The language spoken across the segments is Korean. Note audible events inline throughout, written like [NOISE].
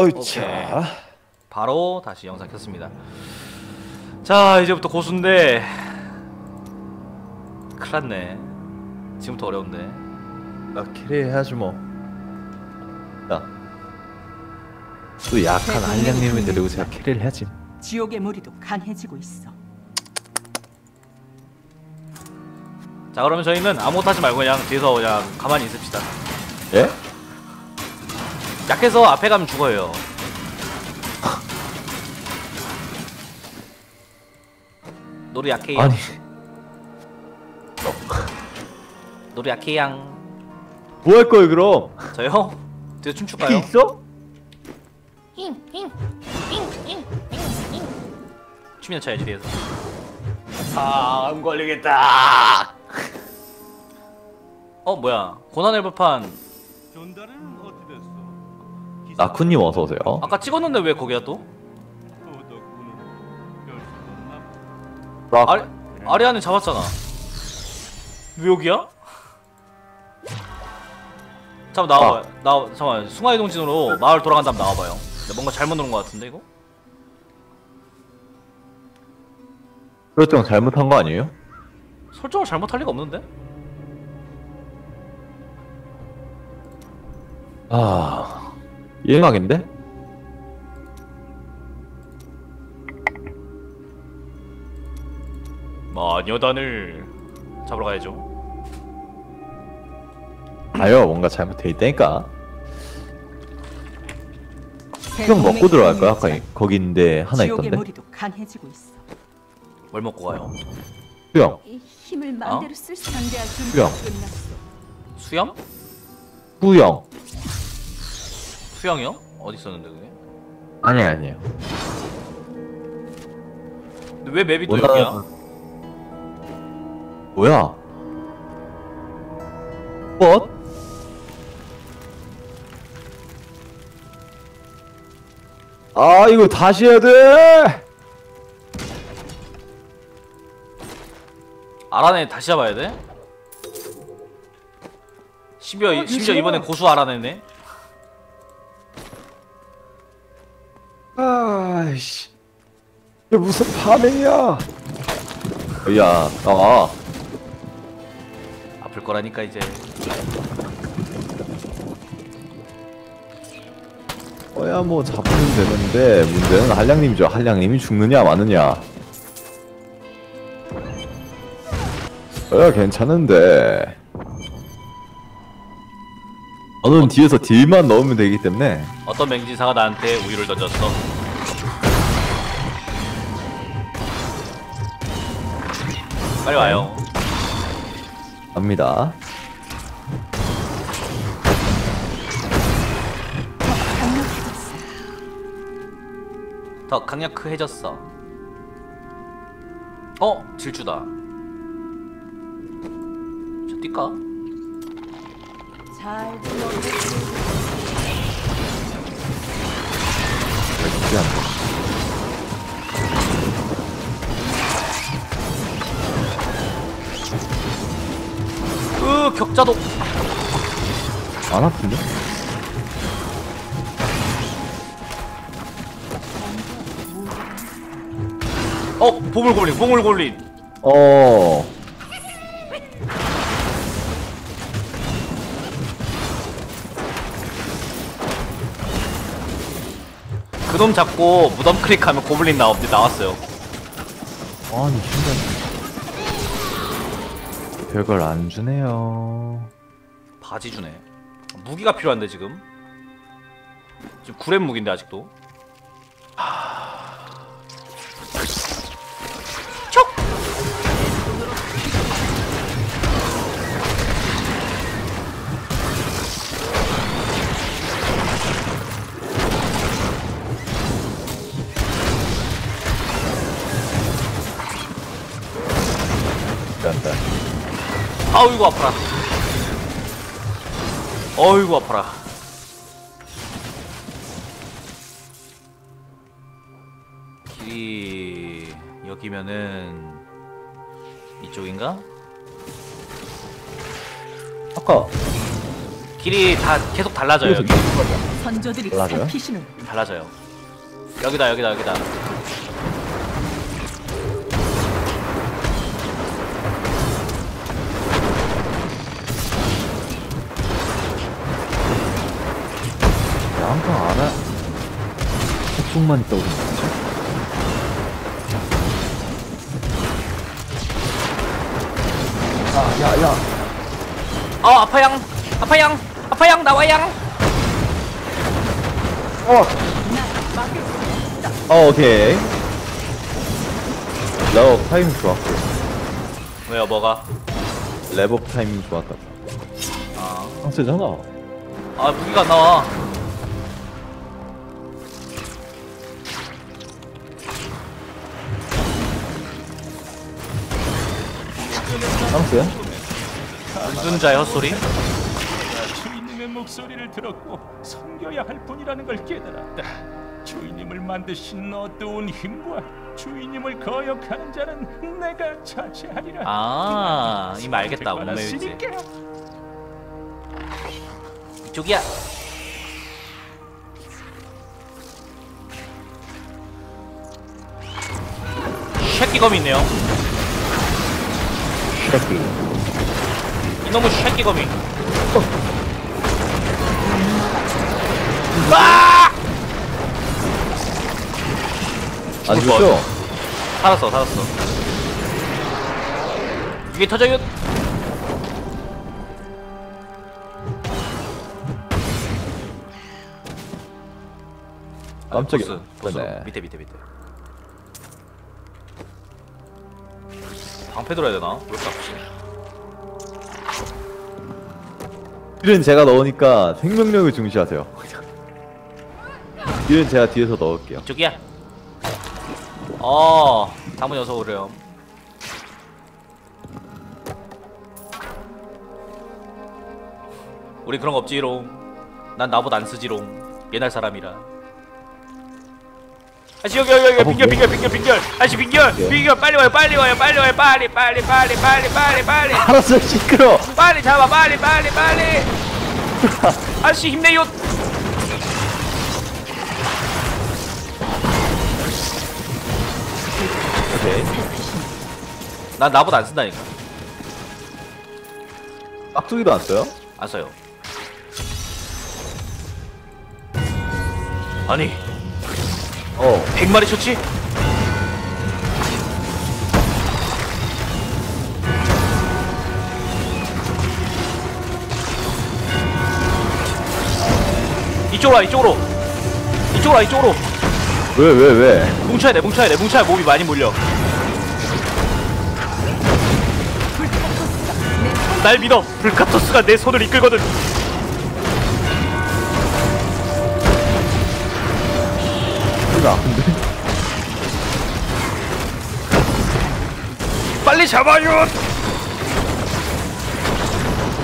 어이차. 바로 다시 영상 켰습니다. 자 이제부터 고수인데 큰일났네. 지금부터 어려운데. 나 carry 해야지 뭐. 야. 또 약한 한량님을 데리고 제가 carry를 해야지. 지옥의 무리도 강해지고 있어. 자 그러면 저희는 아무것도 하지 말고 그냥 뒤에서 그냥 가만히 있읍시다. 예? 약해서 앞에 가면 죽어요. 노래 약해요. 아니. 노래 약해양. 뭐 할 거예요 그럼? 저요? 뒤에 춤출까요? 있어? 춤이나 춰야지 뒤에서. 아안 걸리겠다. 어 뭐야? 어떻게 됐어? 나쿠님 어서 오세요. 아까 찍었는데 왜 거기야 또? 락. 아리 아리아는 잡았잖아. 왜 여기야? 잠깐 나와봐. 나 잠깐 순간 이동진으로 마을 돌아간 다음 나와봐요. 뭔가 잘못 누른 것 같은데 이거? 설정 잘못한 거 아니에요? 설정을 잘못할 리가 없는데? 아. 일막인데? 마녀단을 잡으러 가야죠. 아요 뭔가 잘못돼 있다니까. 몸의 먹고 들어갈 거야 아까 거기 있는데 하나 있던데. 무리도 강해지고 있어. 뭘 먹고 가요? 수영. 이 힘을 마음대로 쓸 수. 상대할 수영. 준비가 끝났어. 수염? 수영. 수영이요? 어디 있었는데 그게? 아니 아니에요. 근데 왜 맵이 또 여기야? 뭐야? 뭐? 아 이거 다시 해야 돼. 알아내 다시 잡아야 돼? 심지어 이- 심지어 이번엔 고수 알아내네. 아이씨. 이게 무슨 파밍이야? 야, 나와. 아플 거라니까 이제. 어야 뭐 잡으면 되는데 문제는 한량님이죠. 한량님이 죽느냐 마느냐. 어야 괜찮은데. 저는 뒤에서 딜만 넣으면 되기 때문에 어떤 맹지사가 나한테 우유를 던졌어. 빨리 와요. 갑니다. 더 강력해졌어. 어? 질주다. 저 뛸까? 잘 불러. 격자도 안 아픈데? 어 보물고블린 보물고블린 어. 그놈 잡고 무덤 클릭하면 고블린 나옵니다 나왔어요 아니 신기하네. 별걸 안 주네요. 바지 주네. 무기가 필요한데 지금? 지금 9렙 무기인데 아직도 아이고 아파라 어이구 아파라 길이 여기면은 이쪽인가? 아까 길이 다 계속 달라져요. 여기. 선조들이 달라져요? 살피시는 달라져요. 여기다 여기다 여기다. 속속만 있다고 생각하지? 아, 야, 야. 어 아파양 아파양 아파양 나와양. 어. 어, 오케이. 랩업 타이밍 좋았고. 왜요 뭐가? 랩업 타이밍 좋았다. 아, 상세잖아. 아 무기가 안 나와. 상세야? 운전자의 헛소리. 주인님의 목소리를 들었고 섬겨야 할 뿐이라는 걸 깨달았다. 주인님을 만드신 어두운 힘과 주인님을 거역하는 자는 내가 차지하리라. 아 이미 알겠다 뭔 말인지. 이쪽이야. 쉐끼검이 있네요. 새끼. 이놈의 쉐끼검이. 아! 안 죽죠? 살았어, 살았어. 이게 터져요. 깜짝이야. 보스, 보스. 네. 밑에 밑에 밑에. 방패 들어야 되나? 왜 이렇게 아프지? 딜은 제가 넣으니까 생명력을 중시하세요. 딜은 제가 뒤에서 넣을게요. 이쪽이야. 어, 다문 어서 오래요. 우리 그런 거 없지롱. 난 나보다 안 쓰지롱. 옛날 사람이라. 아씨 여기 여기 여기 아, 빙결 뭐? 빙결 빙결 빙결 아씨 빙결 예. 빙결 빨리 와요 빨리 와요 빨리 와요 빨리 빨리 빨리 빨리 빨리 빨리 알았어, 시끄러. 빨리 잡아 빨리 빨리 빨리 [LAUGHS] 아씨 힘내요 오케이. 난 나보다 안 쓴다니까 깍두기도 안 써요? 안 써요. 아니, 어. 100마리 쳤지? 이쪽으로 와, 이쪽으로. 이쪽으로 와, 이쪽으로. 왜, 왜, 왜? 뭉쳐야 돼, 뭉쳐야 돼, 뭉쳐야 몸이 많이 몰려. 날 믿어. 불카토스가 내 손을 이끌거든. 이거 아픈데? 빨리 잡아요.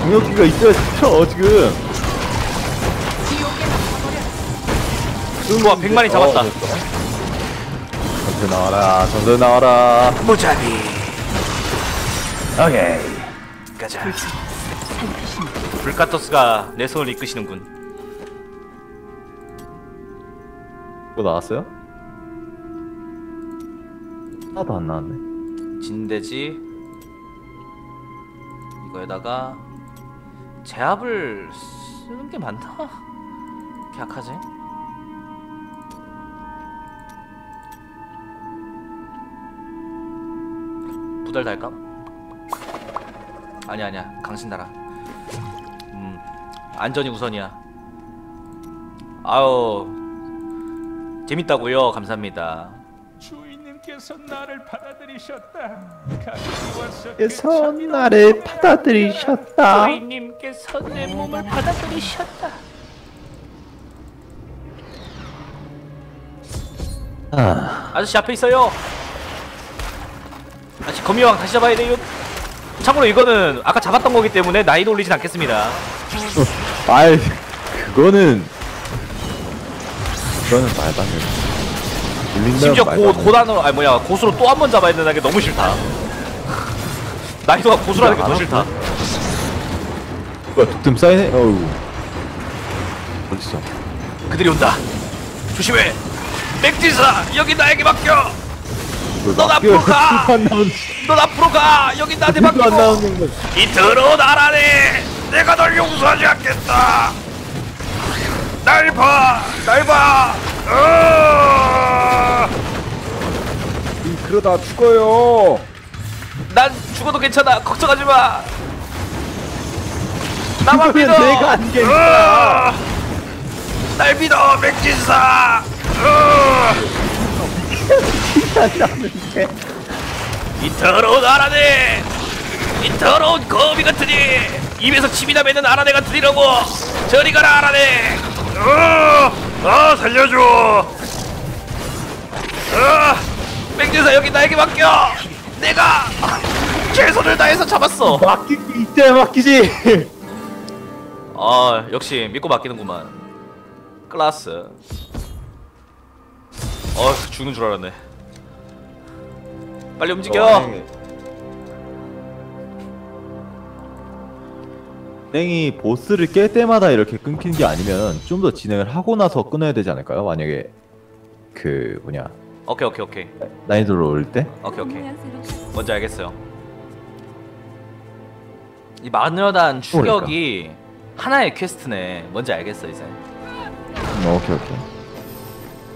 공격기가 있어야 쳐, 지금. 좋아, 100마리 잡았다. 어. 전투 나와라, 전투 나와라. 무자비. 오케이. 가자. 불카토스가 내 손을 이끄시는군. 뭐 나왔어요? 하나도 안 나왔네. 진대지. 이거에다가 제압을 쓰는 게 많다. 계약하지. 부달 달까? 아니야 아니야 강신 달아. 음 안전이 우선이야. 아유 재밌다고요 감사합니다. 주인님께서 나를 받아들이셨다. 그래서 그 나를 받아들이셨다. 주인님께서 내 몸을 받아들이셨다. 아, 아저씨 앞에 있어요. 아저씨 거미왕 다시 잡아야 돼요. 참고로 이거는 아까 잡았던 거기 때문에 난이도 올리진 않겠습니다. 아이, 그거는. 그거는 말도 안 돼. 심지어 고. 고단으로 아니 뭐야 고수로 또 한 번 잡아야 된다는 게 너무 싫다. 난이도가 고수라는 게 더 싫다. 뭐야, 득점 쌓이네? 어우. 어딨어? 그들이 온다. 조심해. 맥지사 여기 나에게 맡겨. 넌막 앞으로 가! [LAUGHS] 넌 앞으로 가. 여기 나한테 거. 이 더러운 아라네. 내가 널 용서하지 않겠다. 날 봐. 날 봐. 어! 그러다 죽어요. 난 죽어도 괜찮아. 걱정하지 마. 나만 믿어. 내가 안 돼. 어! 날 믿어, 맥진사. 어! 안. 이 더러운 아라네. 이 더러운 거미 같으니 입에서 침이나 맺는 아라네 같으니라고. 저리 가라 아라네. 어! 아 살려줘. 어! 맥진사 여기 나에게 맡겨. 내가 최선을 다해서 잡았어. 맡기기 이때 맡기지. 아 역시 믿고 맡기는구만 클라스 어 죽는 줄 알았네 빨리 움직여 땡이 보스를 깰 때마다 이렇게 끊기는 게 아니면 좀 더 진행을 하고 나서 끊어야 되지 않을까요? 만약에 그 뭐냐 오케이 오케이 오케이. 난이도를 올릴 때? 오케이 오케이. 뭔지 알겠어요. 이 마녀단 추격이 하나의 quest네. 뭔지 알겠어 이제. 음, 오케이 오케이.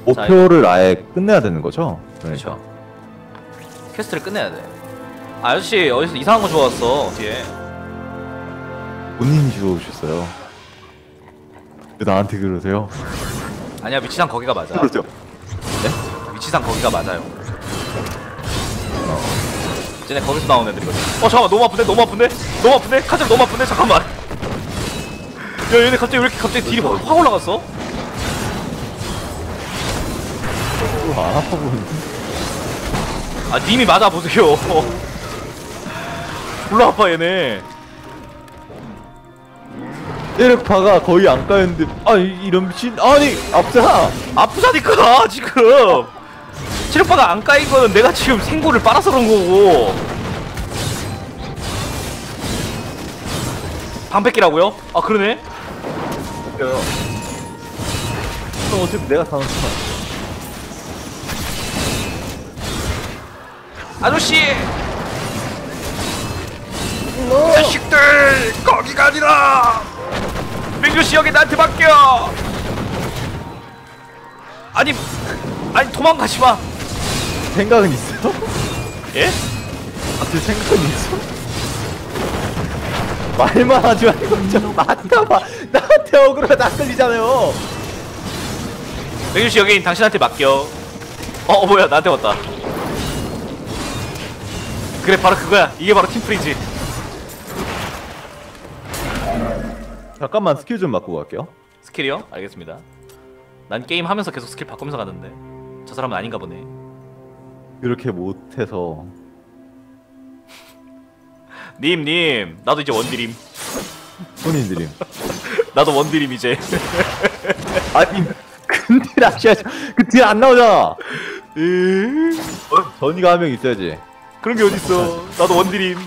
목표를 아예 끝내야 되는 거죠? 그러니까. 그렇죠 quest를 끝내야 돼. 아저씨 어디서 이상한 거 좋았어 뒤에 본인이 주워오셨어요. 왜 나한테 그러세요? 아니야 위치상 거기가 맞아 그러죠. 위치상 거기가 맞아요. 쟤네 거기서 나온 애들이거든. 어 잠깐만 너무 아픈데 너무 아픈데 너무 아픈데 카드 너무 아픈데 잠깐만. 야 얘네 갑자기 왜 이렇게 갑자기 딜이 확, 확 올라갔어? 또안 아파 보이는데? 아 님이 맞아 보세요. 졸라 [LAUGHS] 아파 얘네. 에르파가 거의 안 까였는데 아 이- 이런 미친 아니 앞잖아 아프자니까 지금. 체력바가 안 까인 거는 내가 지금 생고를 빨아서 그런 거고. 방패끼라고요? 아 그러네. 그럼 어차피 내가 사는 거 아저씨! 자식들! 거기가 아니라! 민규 씨 여기 나한테 맡겨! 아니, 아니 도망가지 마! 생각은 있어? 예? 갑자기 생각은 있어? 말만 하지 말고 좀 맡아봐 나한테 어그로가 다 쏠리잖아요 민규 씨 여기 당신한테 맡겨. 어, 어 뭐야 나한테 왔다. 그래 바로 그거야. 이게 바로 team play지. 잠깐만 스킬 좀 바꾸고 갈게요. skill이요? 알겠습니다. 난 게임 하면서 계속 스킬 바꾸면서 가는데. 저 사람은 아닌가 보네. 이렇게 못해서. [LAUGHS] 님, 님, 나도 이제 원딜임. 손님들임 [LAUGHS] 나도 원딜임 이제. [LAUGHS] 아니 근데 하셔야죠 그뒤 안 나오잖아. 어, 전이가 한 명 있어야지. 그런 게 어딨어? 나도 원딜임.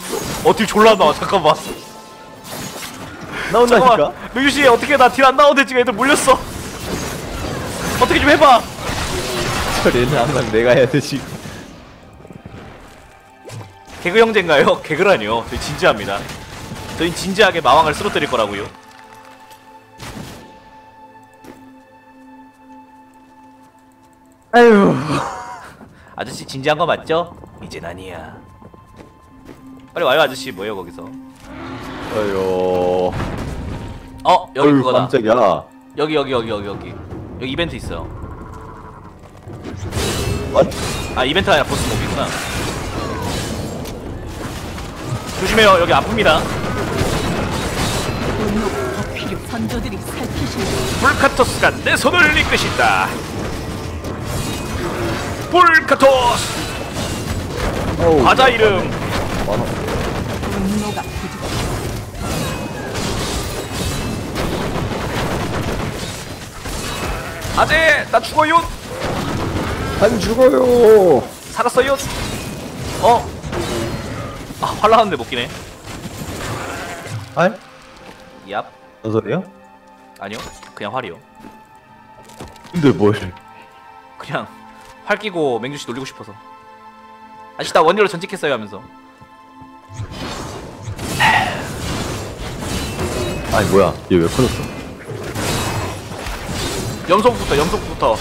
어딜 졸라 나와 잠깐만 나온다니까. 잠깐만 명유씨 어떻게 나 딜 안 나오는데 지금 애들 몰렸어? 어떻게 좀 해봐. 저리는 항상 내가 해야 되지. 개그 형제인가요? [LAUGHS] 개그라니요. 저희 진지합니다. 저희 진지하게 마왕을 쓰러뜨릴 거라고요. 아유. 아저씨 진지한 거 맞죠? 이젠 아니야. 빨리 와요 아저씨. 뭐예요 거기서? 아유 어 여기 그거다. 깜짝이야. 여기 여기 여기 여기 여기. 여기 이벤트 있어요. 아, 아 이벤트 아니라 보스 몹이구나. 조심해요. 여기 아픕니다. 선조들이 불카토스가 내 손을 이끄신다. 불카토스! 과자 이름. 많아. 아재 나 죽어요 안 죽어요. 살았어요 어? 아 활라는데 못 끼네. 알? 얍. 무슨 소리요? 아니요 그냥 활이요. 근데 뭘? 그냥 활 끼고 맹주씨 놀리고 싶어서. 아저씨 나 원딜로 전직했어요 하면서. 아니 뭐야. 얘 왜 커졌어 염소부터 염소부터.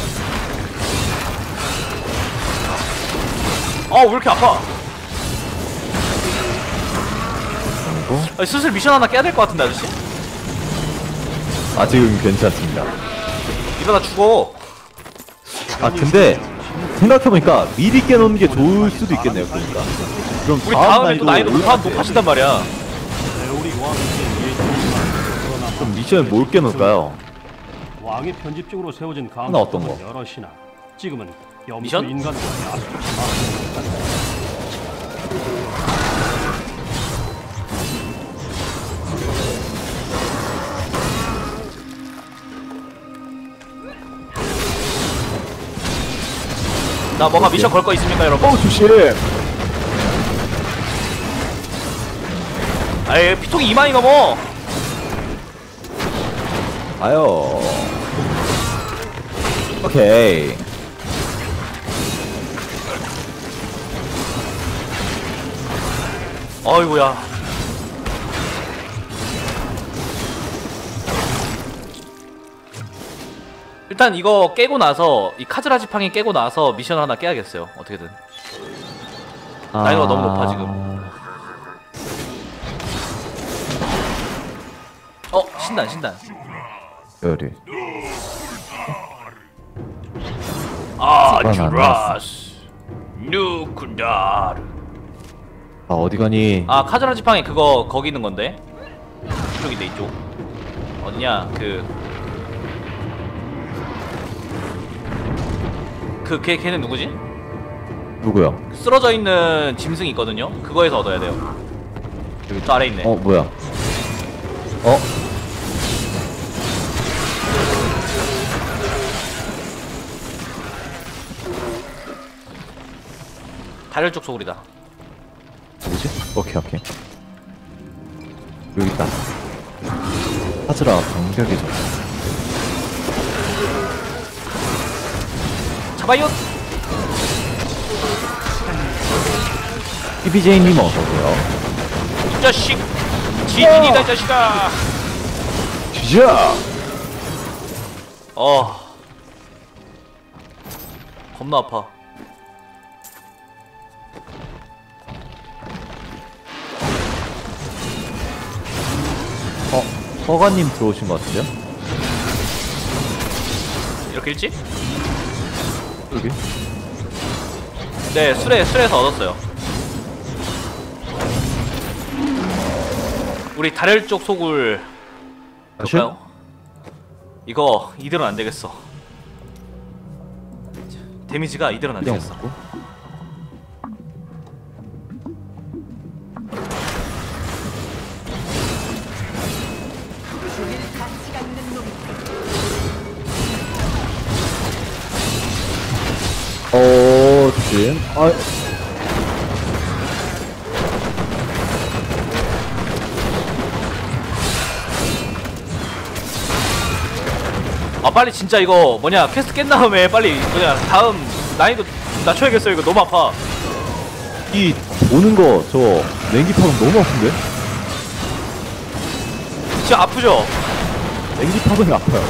아왜 이렇게 아파? 아니, 슬슬 미션 하나 깨야 될 것 같은데 아저씨? 아직은 괜찮습니다. 이러다 죽어. 아 근데 생각해보니까 미리 깨놓는 게 좋을 수도 있겠네요 그러니까. 그럼 우리 다음 다음에 또 난이도 높아, 때 높아진단 말이야. 그럼 미션을 뭘 깨놓을까요? 왕의 편집적으로 세워진 하나 어떤 거? 여럿이나 지금은 염소? 인간과 야수 나 뭔가 미션 걸 거 있습니까 여러분? 어 조심 아예 피통이 2만이 넘어 가요 오케이. 어이구야. 일단 이거 깨고 나서 이 카즈라 지팡이 깨고 나서 미션을 하나 깨야겠어요 어떻게든. 난이도가 너무 높아, 지금. 어 신단 신단. 요리 아안 주라스. 누군다르? 아 어디 가니? 아 카즈라지팡이 그거 거기 있는 건데? 이쪽인데 이쪽. 어디냐? 그 그 걔 걔는 누구지? 누구야? 쓰러져 있는 짐승이 있거든요. 그거에서 얻어야 돼요. 여기 또 아래 있네. 어 뭐야? 어 다혈 쪽 소굴이다. 뭐지 오케이 오케이 여기 있다 하즈라 방벽이 좀 잡아요. PBJ님 어서오세요 이 자식. 지진이다 이 자식아. 주자 어. 겁나 아파. 어 허가님 들어오신 것 같은데요? 이렇게 일찍? 여기 네, 술에 술에서 얻었어요. 우리 다혈 쪽 소굴 볼까요? 이거 이대로는 안 되겠어. 데미지가 이대로는 안 그냥 되겠어. 먹고 아 아 빨리 진짜 이거 뭐냐 퀘스트 깬 다음에 빨리 뭐냐 다음 난이도 낮춰야겠어요 이거 너무 아파 이 오는 거 저 냉기 파동 너무 아픈데? 진짜 아프죠? 냉기 파동이 아파요.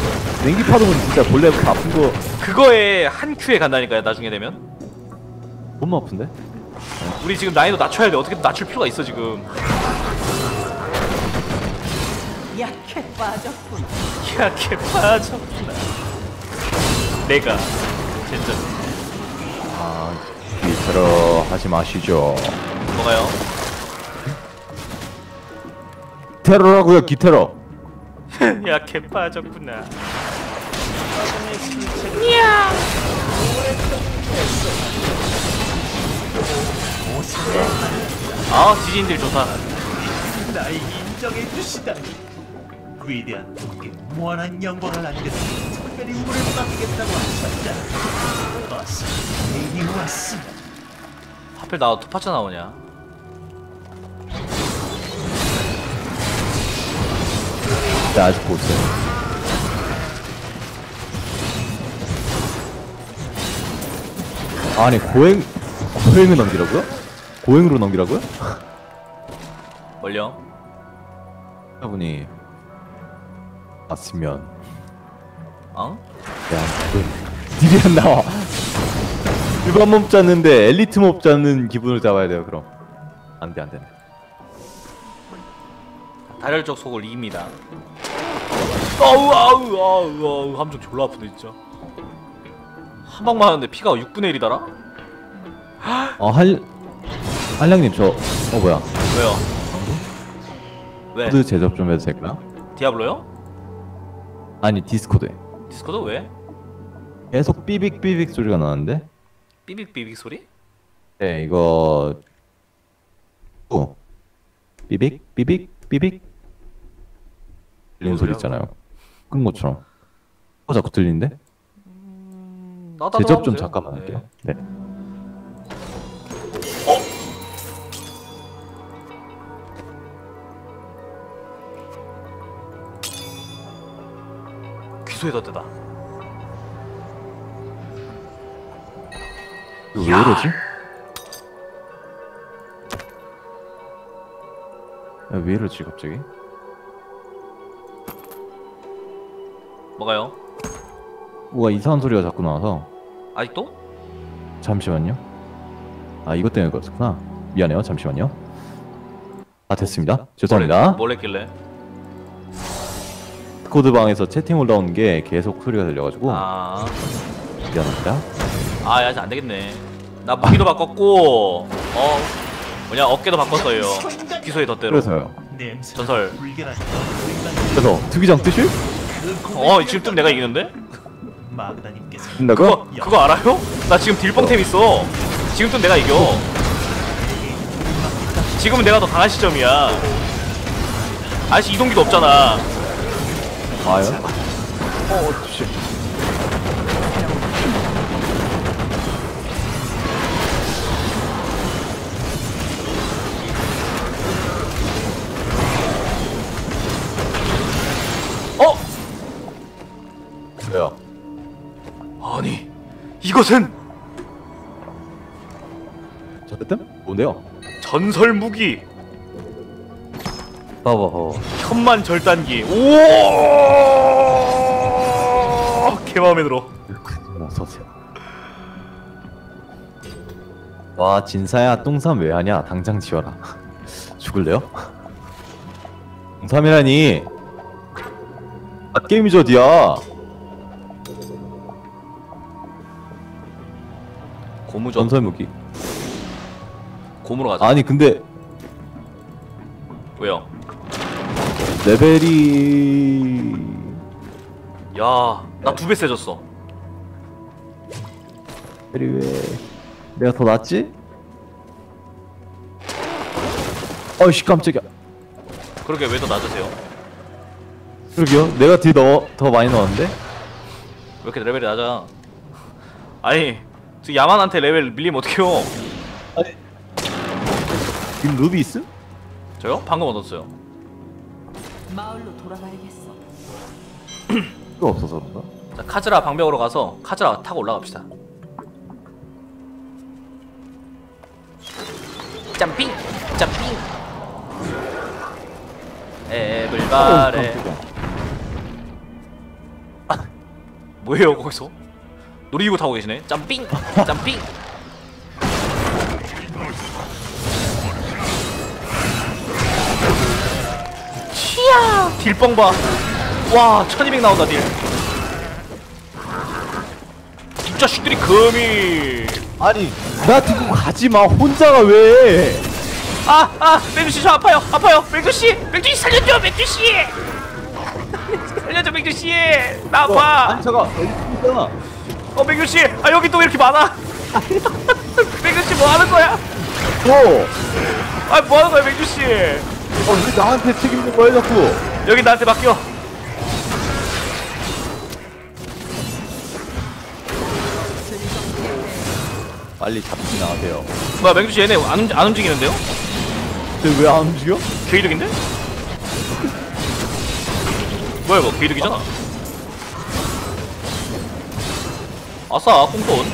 냉기 파동은 진짜 본래부터 아픈 거 그거에 한 큐에 간다니까요 나중에 되면 너무 아픈데? 우리 지금 난이도 낮춰야 돼 어떻게든 낮출 필요가 있어 지금 약해 빠졌군. 약해 빠졌구나 내가 진짜 아 기타로 하지 마시죠. 뭐가요? 테러라고요 기테러. [LAUGHS] 약해 빠졌구나 아 지진들 좋다. 나의 인정해 주시다니. 위대한 분께 무한한 영광을 안겨서 특별히 물을 받겠다고 하셨다. 어서 내게 왔습니다. 하필 나 토파차 나오냐? 나 아직 못 써. 아니 고행 고행을 넘기라고요? 고행으로 넘기라고요? 멀려 여러분이 왔으면. 어? 야 그, 딜이 안 나와. 일반 몹 잡는데 엘리트 몹 잡는 기분을 잡아야 돼요 그럼. 안 돼 안 돼 다혈적 속을 이깁니다. 아우 아우 아우 아우 함정 졸라 아프네 진짜. 한 방만 하는데 피가 6분의 1이더라? 어할 한량님 저 어 뭐야? 왜요? 왜? 코드 재접 좀 해도 될까요? 디아블로요? 아니 디스코드에 디스코드? 왜? 계속 삐빅 삐빅 소리가 나는데? 삐빅삐빅 소리? 네 이거 어 삐빅 삐빅 삐빅. 들리는 소리 있잖아요. 끈 것처럼. 어 자꾸 들리는데? 나다 제접 좀 잠깐만 할게요. 네 이거 왜 이러지? 야, 왜 이러지 갑자기? 뭐가요? 뭐가 이상한 소리가 자꾸 나와서 아직도? 잠시만요 아 이것 때문에 그렇구나 미안해요 잠시만요 아 됐습니다 죄송합니다 뭘 했길래? 코드 방에서 채팅 올라오는 게 계속 소리가 들려가지고 아, 미안합니다 아, 야, 이제 안 되겠네. 나 무기도 바꿨고, 어, 뭐냐, 어깨도 바꿨어요. 귀소에 덧대로. 그래서요 전설. 그래서 투기장 뜻이? 어, 지금 뜸 내가 이기는데? 그거, 그거 알아요? 나 지금 딜뻥템 있어. 지금 뜸 내가 이겨. 지금은 내가 더 강한 시점이야. 아저씨 이동기도 없잖아. 아요? 어 뜻이 어? 왜요? 아니, 이것은 어쨌든 뭔데요? 전설 무기. 봐봐 천만 절단기. 오! 개 마음에 들어. 어서오세요 와 진사야 똥삼 왜 하냐 당장 지워라 [LAUGHS] 죽을래요? 똥삼이라니 아 게임이죠 어디야 고무전 전설 무기 고무로 가자. 아니 근데 왜요? 레벨이 야, 나 두 배 세졌어. 레벨이 왜 내가 더 낫지? 어이씨 깜짝이야 그러게 왜 더 낮으세요? 왜 그러게요 내가 deal 더, 더 많이 넣었는데 이렇게 레벨이 낮아? 아니, 저 야만한테 레벨 밀리면 어떡해요? 지금 루비 있음? 저요? 방금 얻었어요. 마을로 돌아가야겠어. [CLEARS THROAT] 그거 없어서 그런가? 자, 카즈라 방벽으로 가서 카즈라 타고 올라갑시다. 점핑! 점핑! 에블바레 뭐예요 거기서? 놀이기구 타고 계시네? 점핑! 점핑! 딜뻥 봐! 와 1200 나온다 딜 이 자식들이 금이 아니 나 두고 가지 마 혼자가 왜 아! 아! 맥주씨 저 아파요! 아파요! 맥주씨! 맥주씨 살려줘! 맥주씨! 살려줘 맥주씨! 나 아파! 아니 잠깐 어 맥주씨! 아 여기 또왜 이렇게 많아? [LAUGHS] 맥주씨 뭐 하는 거야? 어! 아 뭐 하는 거야 맥주씨? 어, 왜 나한테 책임진 거야 자꾸 여기 나한테 맡겨 빨리 잡지 나가세요 뭐야 맥주씨 얘네 안, 움직- 안 움직이는데요? 왜안 움직여? 개이득인데? 뭐야 이거 개이득이잖아 아싸 꽁돈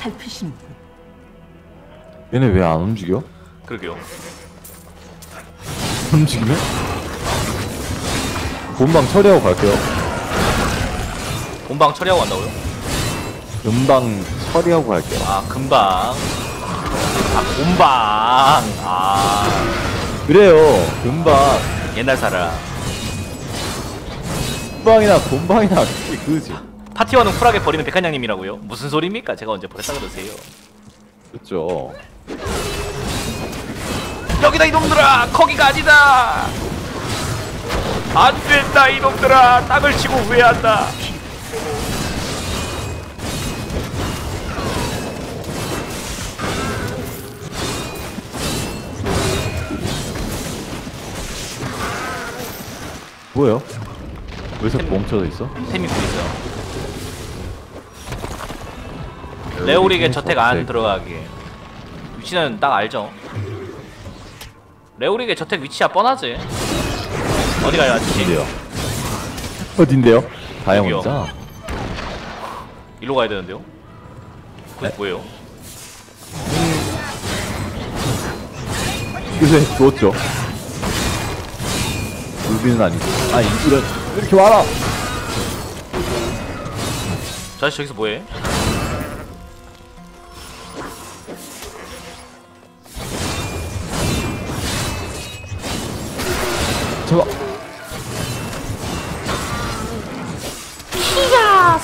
살피신 얘네 왜 안 움직여? 그러게요. 움직이면? 본방 처리하고 갈게요. 본방 처리하고 간다고요? 금방 처리하고 갈게요. 아 금방. 아 본방. 아 그래요. 금방. 옛날 사람. 금방이나 본방이나 그게 [LAUGHS] 그지. 파티원은 쿨하게 버리는 백한양님이라고요? 무슨 소리입니까? 제가 언제 버렸다 그러세요? 그렇죠. 여기다 이놈들아! 거기가 아니다! 안 된다 이놈들아! 땅을 치고 후회한다! 뭐예요? 왜 자꾸 멈춰져 있어? 템이 보이죠? 레오릭의 저택 안 들어가기 위치는 딱 알죠? 레오릭의 저택 위치야 뻔하지? 어디 가 야지 어딘데요? 어딘데요? 다이아몬드자. 일로 가야 되는데요? 그게 뭐예요? 요새 주웠죠. 루비는 아니지. 아왜 이렇게? 저 아저씨 저기서 뭐해?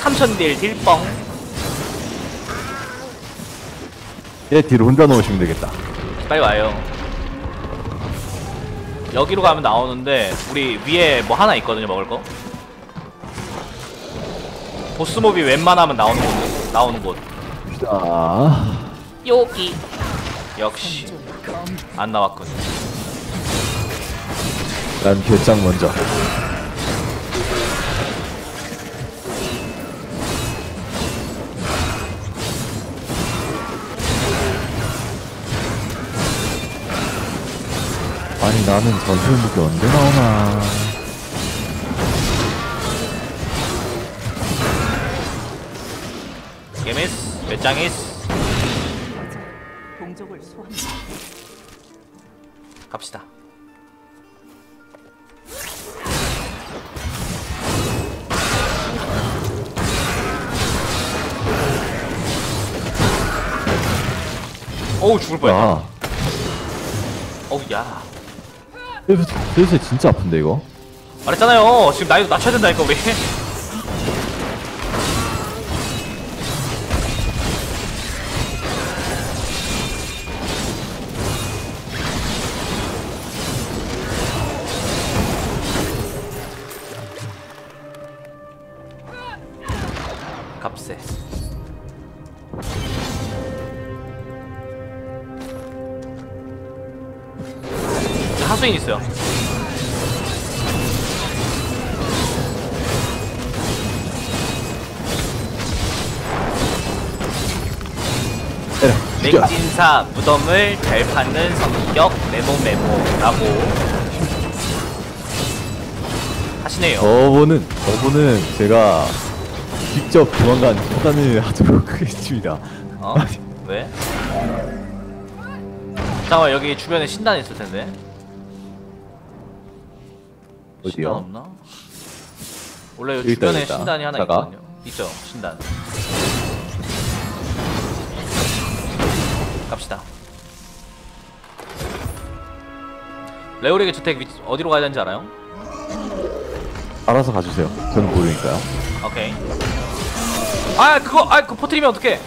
3000딜 딜뻥. 얘 뒤로 혼자 놓으시면 되겠다. 빨리 와요. 여기로 가면 나오는데 우리 위에 뭐 하나 있거든요 먹을 거. 보스몹이 웬만하면 나오는 곳 나오는 곳. 자, 여기. 역시 안 나왔군. 난 결장 먼저. 아니 나는 전술 무기 언제 나오나? 게미스 배짱이스. 동족을 소환. 갑시다. 어우 죽을 뻔했다. 야, 어우 야 도대체 진짜 아픈데 이거? 말했잖아요 지금 나이도 낮춰야 된다니까 우 맹진사 무덤을 잘 파는 성격 메모 메모라고 하시네요. 저분은 저분은 제가 직접 조만간 판단을 하도록 하겠습니다. 어? 왜? 잠깐만 여기 주변에 신단 있을 텐데. 신단 어디요? 없나? 원래 여기 주변에 있다. 신단이 하나 자가? 있거든요. 있죠, 신단. 갑시다. 레오릭의 주택 위치 어디로 가야 되는지 알아요? 알아서 가주세요. 저는 모르니까요. 오케이. 아 그거 아 그거 퍼뜨리면 어떡해?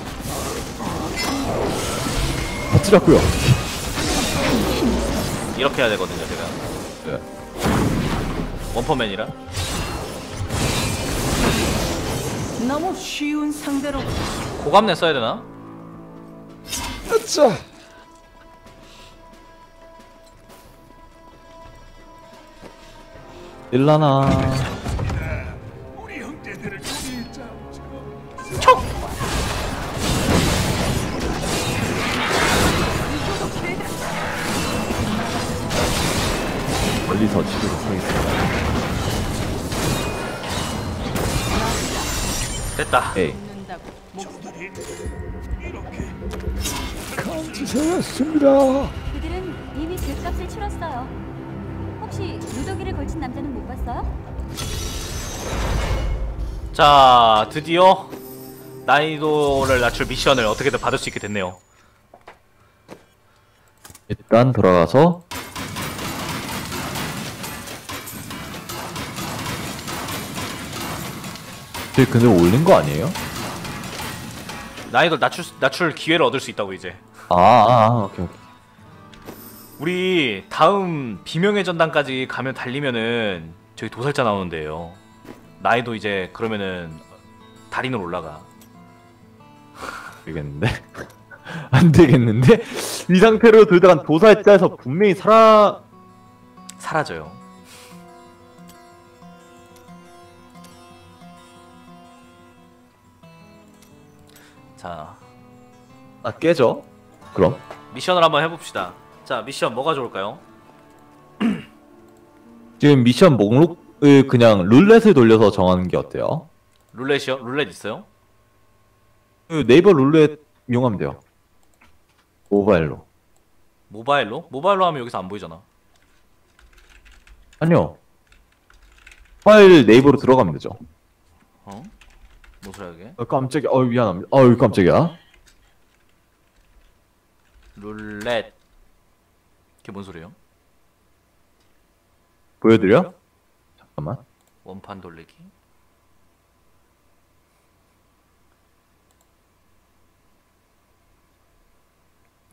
터치랐고요. 이렇게 해야 되거든요 제가 네. 원퍼맨이라 너무 쉬운 상대로 고감내 써야 되나? 일라나. 촉! 멀리서 치도록 하겠습니다. 됐다 에이. 목 그들은 이미 죗값을 치렀어요. 혹시 누더기를 걸친 남자는 못 봤어요? 자 드디어 난이도를 낮출 미션을 어떻게든 받을 수 있게 됐네요 일단 돌아가서 쟤 근데 올린 거 아니에요? 난이도 낮출, 수- 낮출 기회를 얻을 수 있다고 이제 아, 아, 아 오케이 오케이 우리 다음 비명의 전당까지 가면 달리면은 저기 도살자 나오는데요 난이도 이제 그러면은 달인으로 올라가 되겠는데? [LAUGHS] 안 되겠는데? 이 상태로 돌다간 도살자에서 분명히 살아 사라져요 자 아 깨져? 그럼 미션을 한번 해봅시다 자 미션 뭐가 좋을까요? [CLEARS THROAT] 지금 미션 목록을 그냥 룰렛을 돌려서 정하는 게 어때요? 룰렛이요? 룰렛 있어요? 그 네이버 룰렛 이용하면 돼요 모바일로 모바일로? 모바일로 하면 여기서 안 보이잖아 아니요 파일 네이버로 들어가면 되죠 어? 뭔 소리야 이게? 어, 깜짝이야 어 미안합니다 어우 깜짝이야 룰렛 그게 뭔 소리예요? 보여드려? 잠깐만 원판 돌리기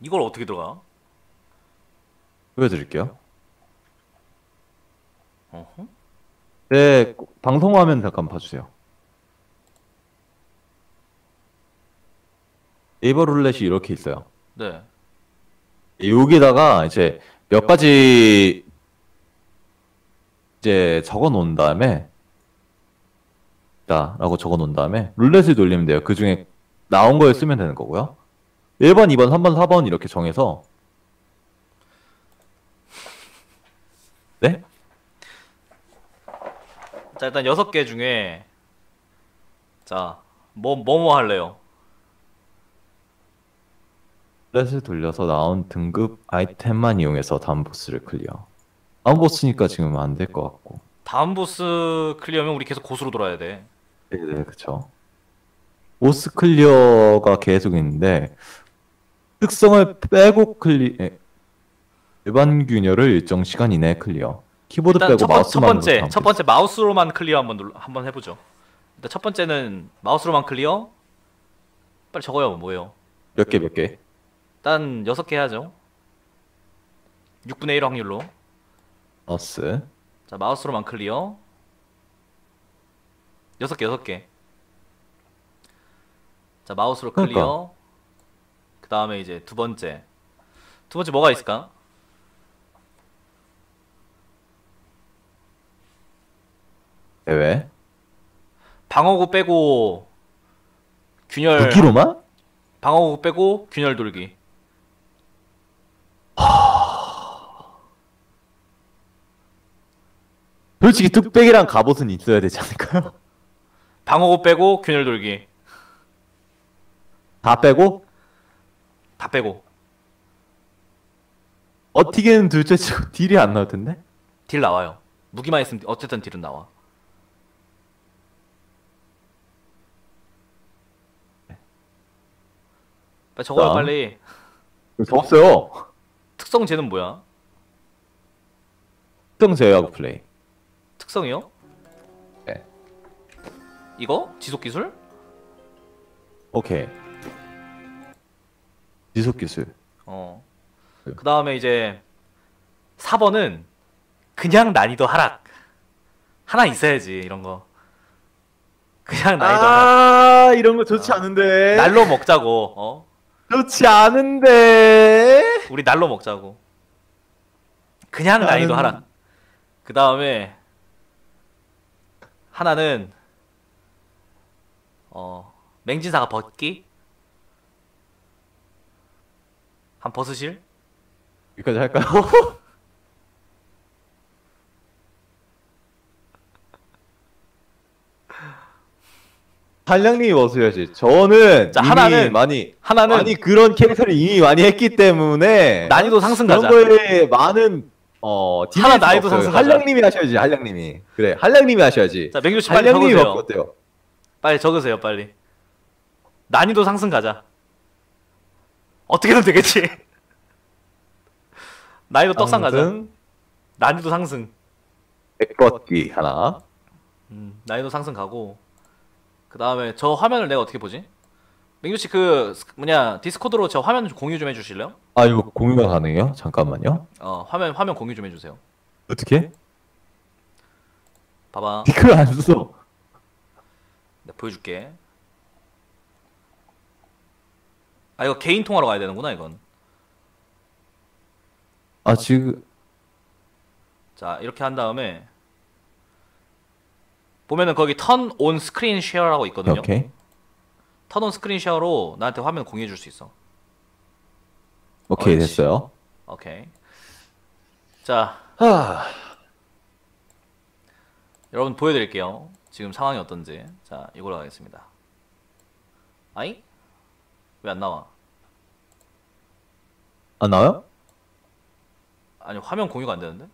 이걸 어떻게 들어가? 보여드릴게요 어허? 네 방송화면 잠깐 봐주세요 네이버 룰렛이 이렇게 있어요 네 여기다가 이제 몇 가지 이제 적어 놓은 다음에 자 라고 적어 놓은 다음에 룰렛을 돌리면 돼요 그 중에 나온 걸 쓰면 되는 거고요 1번 2번 3번 4번 이렇게 정해서 네? 자 일단 여섯 개 중에 자 뭐 뭐 뭐 할래요? 룰렛을 돌려서 나온 등급 아이템만 이용해서 다음 보스를 클리어. 다음 보스니까 지금 안 될 것 같고. 다음 보스 클리어면 우리 계속 고수로 돌아야 돼. 네네 그쵸. 보스 클리어가 계속 있는데 특성을 빼고 클리 에, 일반 균열을 일정 시간 이내에 클리어. 키보드 빼고 첫, 번, 첫 마우스만 번째 첫 번째 마우스로만 클리어 한번 눌러, 한번 해보죠. 일단 첫 번째는 마우스로만 클리어. 빨리 적어요 뭐예요? 몇 개 몇 개 일단 여섯 개 해야죠. 6분의 1 확률로. 마우스. 자 마우스로만 클리어. 여섯 개 여섯 개자 마우스로 클리어. 그러니까. 그 다음에 이제 두 번째. 두 번째 뭐가 있을까? 대회 방어구 빼고 균열 무기로만? 방어구 빼고 균열 돌기 솔직히 뚝배기랑 갑옷은 있어야 되지 않을까요? [LAUGHS] 방어구 빼고 균열 돌기. 다 빼고? 다 빼고. 어떻게는 둘째 치고 [LAUGHS] 딜이 안 나올 텐데? 딜 나와요. 무기만 있으면 어쨌든 딜은 나와. 빨리 적어요 다음. 빨리. 적었어요. 특성제는 뭐야? 특성 제외하고 플레이 특성이요? 네. 이거? 지속기술? 오케이 지속 기술 어. 네. 그 다음에 이제 4번은 그냥 난이도 하락. 하나 있어야지, 이런 거. 그냥 난이도 하락. 아 이런 거 좋지 않은데 날로 먹자고, 어? 좋지 않은데 우리 날로 먹자고. 그냥 난이도 하락. 그 다음에 하나는 어 맹진사가 벗기 한 벗으실 여기까지 할까요? [LAUGHS] 한량님이 벗어야지. 저는 자, 하나는- 많이 하나는 아니 그런 캐릭터를 이미 많이 했기 때문에 난이도 상승 그런 가자. 거에 많은 어 하나 없어요. 상승하자. 한량님이 하셔야지. 한량님이 그래. 한량님이 하셔야지. 자, 맹규 씨 빨리 한량님이 적으세요. 바꿨대요. 빨리 적으세요, 빨리. 난이도 상승 가자. 어떻게든 되겠지. [LAUGHS] 난이도 떡상 가자. 상승, 난이도 상승. 백뻗기 하나. 음, 난이도 상승 가고. 그 다음에 저 화면을 내가 어떻게 보지? 맹규 씨 그 뭐냐 디스코드로 저 화면 좀 공유 좀 해주실래요? 아 이거 공유가 가능해요? 잠깐만요. 어 화면 화면 공유 좀 해주세요. 어떻게? 봐봐, [LAUGHS] 이걸 안 써. 내가 보여줄게. 아 이거 개인 통화로 가야 되는구나 이건. 아 지금 자 이렇게 한 다음에 보면은 거기 turn on screen share라고 있거든요. 오케이. turn on screen share로 나한테 화면 공유해 줄 수 있어. 오케이 옳지. 됐어요. 오케이. 자 하. 여러분 보여드릴게요. 지금 상황이 어떤지. 자 이걸로 가겠습니다. 아이 왜 안 나와? 안 나와요? 아니 화면 공유가 안 되는데?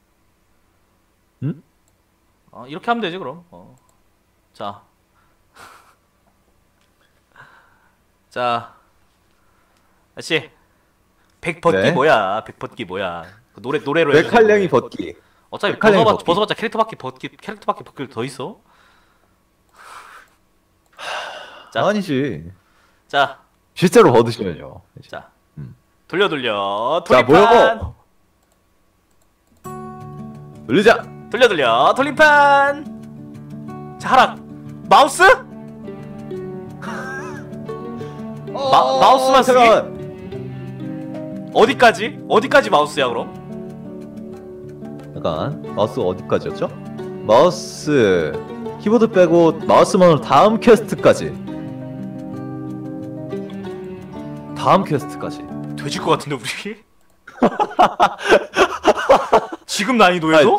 응? 어, 이렇게 하면 되지 그럼. 어. 자, 자, 아씨, 백벗기 네. 뭐야? 백벗기 뭐야? 그 노래 노래로 노래. 벗기. 어차피 백할량이 벗어봤, 벗기. 벗어봤자 캐릭터밖에 벗기 캐릭터밖에 벗길 더 있어. 자. 아니지. 자, 실제로 벗으셔야죠. 자, 음. 돌려 돌려 자 돌림판. 돌리자. 돌려 돌려 돌림판. 자 하락. 마우스? 마- 마우스만 쓰기? 잠깐. 어디까지? 어디까지 마우스야 그럼? 잠깐. 마우스 어디까지였죠? 마우스 키보드 빼고 마우스만으로 다음 퀘스트까지. 다음 퀘스트까지. 돼질 것 같은데 우리? [LAUGHS] 지금 난이도에서?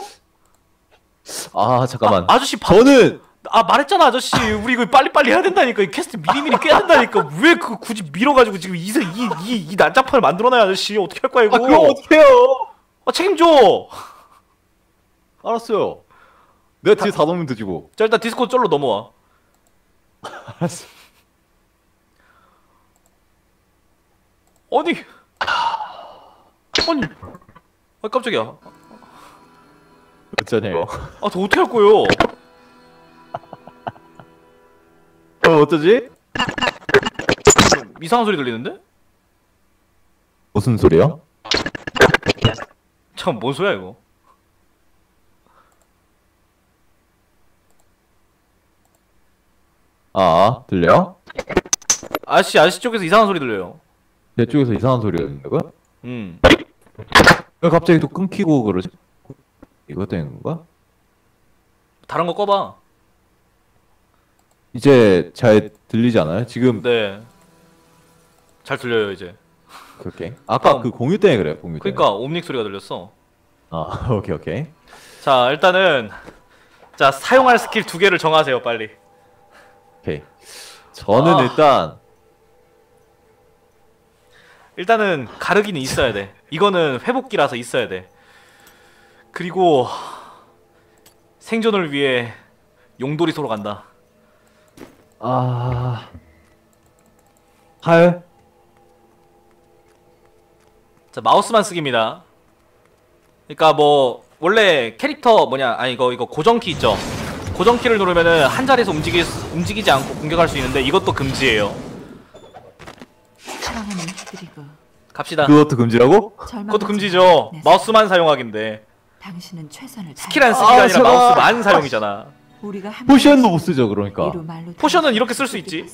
아 잠깐만. 아, 아저씨 밥, 저는 아 말했잖아 아저씨. 우리 이거 빨리빨리 해야 된다니까. 이 퀘스트 미리미리 깨야 된다니까. 왜그 굳이 밀어가지고 지금 이이이 이, 이 난장판을 만들어놔 아저씨. 어떻게 할 거야 이거? 아 그럼 어떡해요? 아, 책임져. 알았어요. 내가 뒤에 다 넣으면 되지 뭐. 자 일단 디스코드 쩔로 넘어와. 알았어. 아니 아니 아 깜짝이야. 어쩌냐고. 아저 어떻게 할 거예요 그럼 어쩌지? [LAUGHS] 이상한 소리 들리는데? 무슨 소리요? 잠깐 뭔 소리야 이거 아 들려? 아저씨 아저씨 쪽에서 이상한 소리 들려요 내 쪽에서 이상한 소리가 들린다고요? 음왜 갑자기 또 끊기고 그러지? 이거 되는 건가? 다른 거 꺼봐 이제 잘 들리지 않아요? 지금 네 잘 들려요 이제. 그렇게? 아까 다음. 그 공유 때문에 그래요 공유 때문에. 그러니까 옴닉 소리가 들렸어. 아 [LAUGHS] 오케이 오케이. 자 일단은 자 사용할 스킬 두 개를 정하세요 빨리. 오케이. 저는 아. 일단 일단은 가르기는 있어야 돼. 이거는 회복기라서 있어야 돼. 그리고 생존을 위해 용돌이 소로 간다 아 활? 자 마우스만 쓰기입니다. 그러니까 뭐 원래 캐릭터 뭐냐 아니 이거 이거 고정키 있죠? 고정키를 누르면은 한 자리에서 움직이, 움직이지 않고 공격할 수 있는데 이것도 금지예요. 갑시다. 그것도 금지라고? 그것도 금지죠. 마우스만 사용하긴데. 당신은 최선을 스킬 안. 쓰기가 아, 아니라 제발. 마우스만 사용이잖아 우리가 포션도 못 쓰죠 그러니까. 포션은 다 이렇게 쓸 수 있지.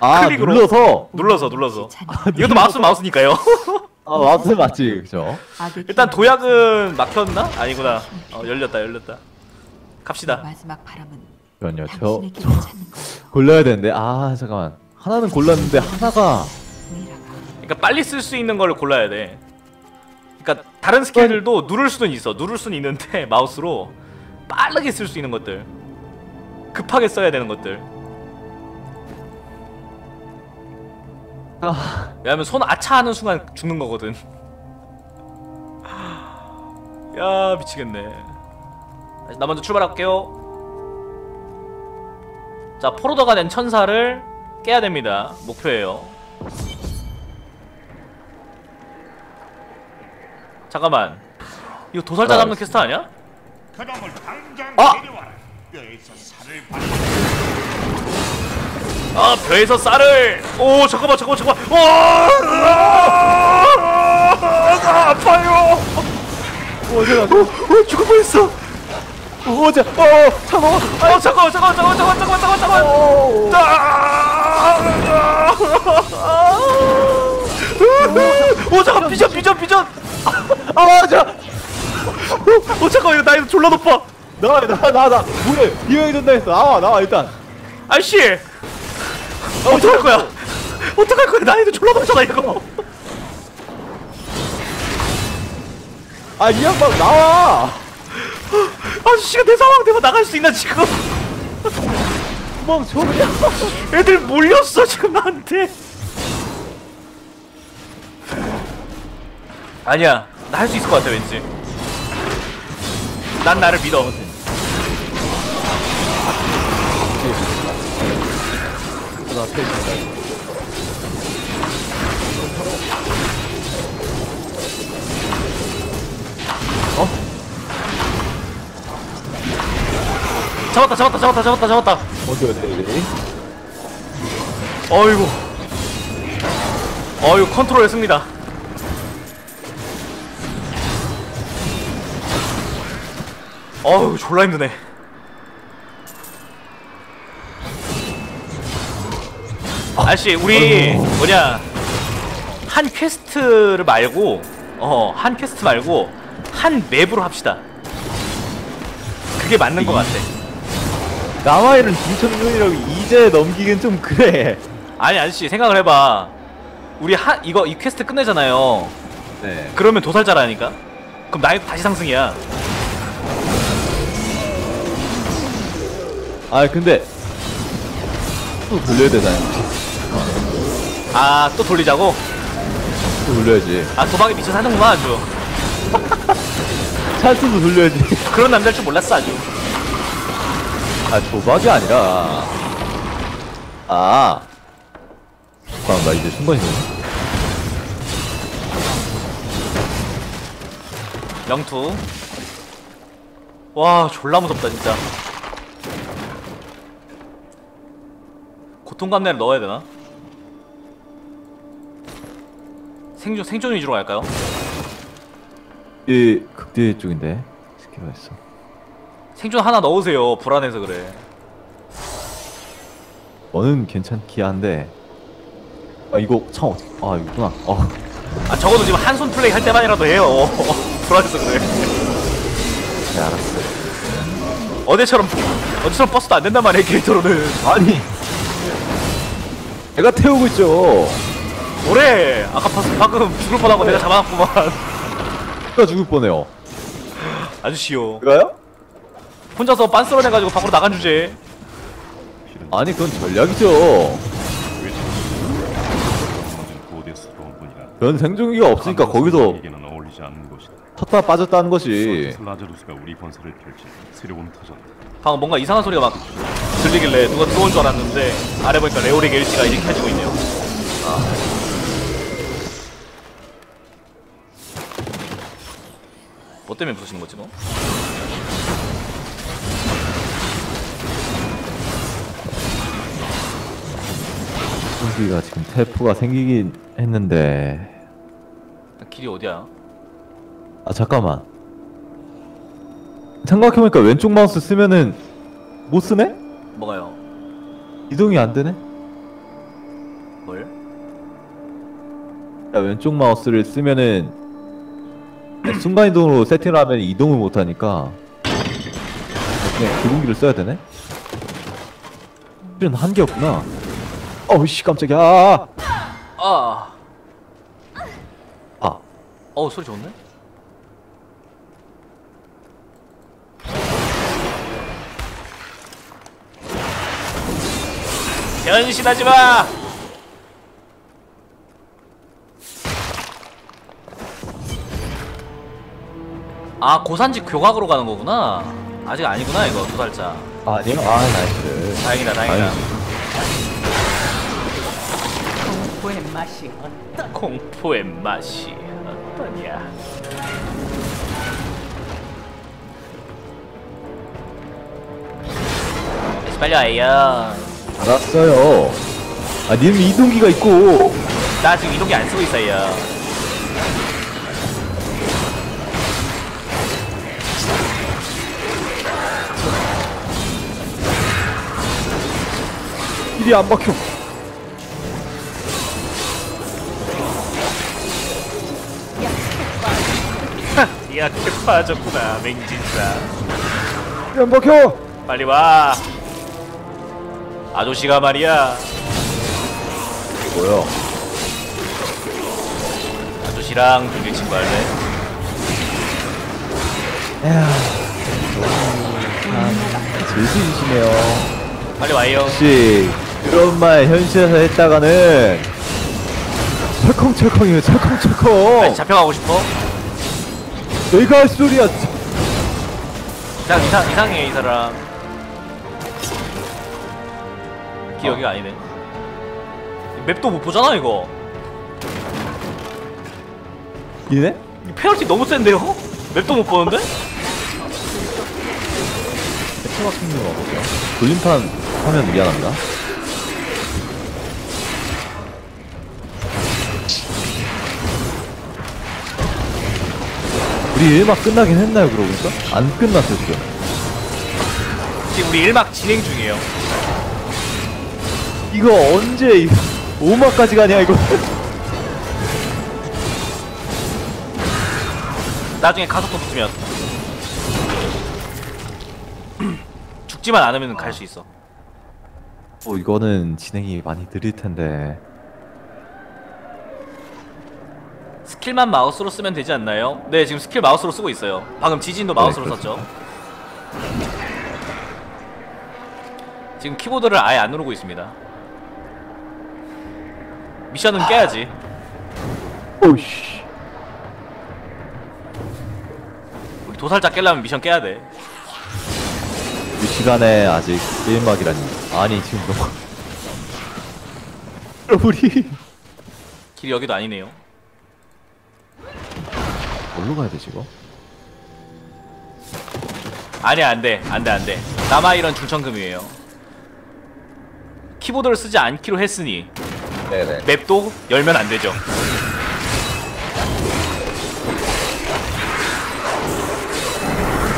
아 클릭으로. 눌러서? 눌러서 눌러서. 찬양. 이것도 마우스 마우스니까요. 아 맞지 맞지 그죠 일단 도약은 막혔나? 아니구나. 어 열렸다 열렸다. 갑시다. 마지막 바람은 잠깐요 저 거예요. [LAUGHS] 골라야 되는데 아 잠깐만. 하나는 골랐는데 하나가 그러니까 빨리 쓸 수 있는 걸 골라야 돼. 그러니까 다른 스킬들도 누를 수는 있어. 누를 수는 있는데 [LAUGHS] 마우스로 빠르게 쓸 수 있는 것들 급하게 써야 되는 것들. 왜냐면 손 아차하는 순간 죽는 거거든. 야 미치겠네. 나 먼저 출발할게요. 자 포로가 된 천사를 깨야 됩니다. 목표예요. 잠깐만. 이거 도살자 잡는 퀘스트 아니야? 그놈을 당장 아! 데려와라. 뼈에서 살을 발. 아 벼에서 쌀을. 오 잠깐만 잠깐만 잠깐만. 와 아, 아파요. 어제가 어, 죽을 뻔했어. 어제 어 참아. 어 잠깐만 잠깐만 잠깐만 잠깐만 잠깐만 잠깐만. 어. 아! 오 잠깐 비전 비전 비전. 아 맞아. 어 잠깐 이거 나이 졸라 높아. 나와 나와 나와 나 뭐해 이형이 된다 했어. 나와 나와 일단. 아이씨. 어떡할 거야? 어떡할 거야? 나이도 졸라 높잖아 이거. 아이 양반 나와. 아저씨가 내 상황 되면 나갈 수 있나 지금? 멍청이야. 애들 몰렸어 지금 나한테. 아니야, 나 할 수 있을 것 같아 왠지. 난 나를 믿어. 나 패스. 잡았다, 잡았다, 잡았다, 잡았다, 잡았다. 어디 어디 어디. 어이구. 어이구 컨트롤 했습니다. 어우 졸라 힘드네. 아저씨 우리 뭐냐 한 퀘스트를 말고 어 한 퀘스트 말고 한 맵으로 합시다. 그게 맞는 것 같아. 남아일은 김천준이라고 이제 넘기긴 좀 그래. 아니 아저씨 생각을 해봐. 우리 한 이거 이 퀘스트 끝내잖아요. 네. 그러면 도살자라니까. 그럼 난이도 다시 상승이야. 아 근데 또 돌려야 되잖아요. 아 또 돌리자고? 또 돌려야지. 아 도박에 미쳐 사는구만 아주. [LAUGHS] 찬스도 돌려야지. 그런 남자일 줄 몰랐어 아주. 아 도박이 아니라. 아. 잠깐 나 이제 순간이네. 영투. 와 졸라 무섭다 진짜. 고통 감내를 넣어야 되나? 생존 생존 위주로 갈까요? 이 극대 쪽인데 스키가 있어. 생존 하나 넣으세요. 불안해서 그래. 너는 괜찮긴 한데. 아 이거 참 어떻게? 아 이거구나. 어. 아 적어도 지금 한 손 플레이 할 때만이라도 해요. [LAUGHS] 불안해서 그래. 네 알았어. 어제처럼 어제처럼 버스도 안 된단 말이야 캐릭터로는. 아니. 내가 태우고 있죠. 뭐래? 아까 바, 방금 죽을 뻔하고 내가 잡아놨구만. 내가 죽을 뻔해요. 아저씨요. 내가요? 혼자서 빤스러내가지고 밖으로 나간 주제. 아니 그건 전략이죠. 고대스러운 분이라 그런 생존기가 없으니까 거기서 에게는 어울리지 않는 것이다. 쳤다 빠졌다는 것이 라자루스가 우리 본사를 펼친 새로운 터전. 방금 뭔가 이상한 소리가 막 들리길래 누가 들어온 줄 알았는데 아래 보니까 레오릭 LC가 이제 켜지고 있네요. 뭐 때문에 부르시는 거지 뭐? 여기가 지금 태프가 생기긴 했는데 길이 어디야? 아 잠깐만 생각해보니까 왼쪽 마우스 쓰면은 못 쓰네? 뭐가요? 이동이 안 되네? 뭘? 야, 왼쪽 마우스를 쓰면은 순간 이동으로 세팅을 하면 이동을 못 하니까 그냥 기본기를 써야 되네? 실은 한 개였구나. 어우씨 깜짝이야. 아, 아, 아. 어우 소리 좋네. 변신하지 마! 아 고산지 교각으로 가는 거구나. 아직 아니구나 이거 도살자 아니요? 아 nice. 다행이다 다행이다. 공포의 맛이 어떠 공포의 맛이 어떠냐? 빨리 와요. 알았어요. 아 니는 이동기가 있고. 나 지금 이동기 안 쓰고 있어요 길이 안 박혀. 약해 빠졌구나 맹진사 안 박혀. 빨리 와 아저씨가 말이야 뭐야? 아저씨랑 둘이 친구 할래? 질질이시네요. 빨리 와요 혹시 그런 말 현실에서 했다가는 철컹철컹이에요. 철컹철컹. 다시 잡혀가고 싶어? 내가 할 소리야. 이상, 이상, 이상해 이 사람 기억이가 아니네 맵도 못 보잖아 이거 이네? 이 페널티 너무 센데요? 맵도 못 보는데? 배트 같은 경우가 뭐죠? 돌림판 하면 미안합니다. 우리 1막 끝나긴 했나요, 그러고 보니까? 안 끝났어요, 지금. 지금 우리 1막 진행 중이에요 이거 언제, 이 5막까지 가냐, 이거. [LAUGHS] 나중에 가속도 붙으면 [CLEARS THROAT] 죽지만 않으면 갈 수 있어 어, 이거는 진행이 많이 느릴 텐데. 스킬만 마우스로 쓰면 되지 않나요? 네 지금 스킬 마우스로 쓰고 있어요 방금 지진도 마우스로 그렇죠. 썼죠 지금 키보드를 아예 안 누르고 있습니다 미션은 깨야지 오씨. 우리 도살자 깨려면 미션 깨야 돼 이 시간에 아직 1막이라니. 아니, 지금 너무. [LAUGHS] 우리. 길이 여기도 아니네요 어디로 가야 되지, 이거? 아니야 안돼 안돼 안돼 남아 이런 중천금이에요 키보드를 쓰지 않기로 했으니 네네. 맵도 열면 안 되죠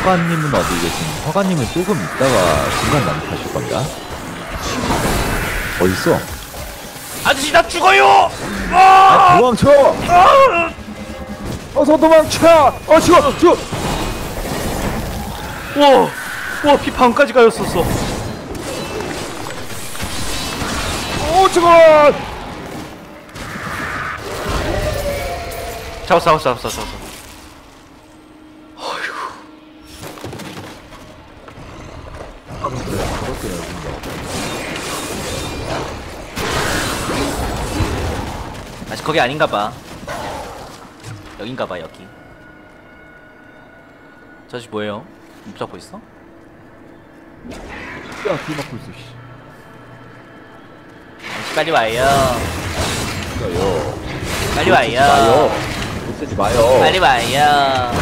허가님은 어디 계신? 허가님은 조금 있다가 중간 난입하실 겁니다. 어딨어? 아저씨 나 죽어요 아, 도망쳐! 어서 도망쳐! 어, 죽어! 죽어! 와, 와 피파운까지 가였었어 오, 죽어! 잡았어 잡았어 잡았어 잡았어 아직 거기 아닌가 봐 여긴가 봐 여기 저 아저씨 뭐예요? 못 잡고 있어? 야, 뒤 막고 있어, 씨. 아저씨 빨리 와요. 빨리. 와요 못 쓰지 마요. 빨리 와요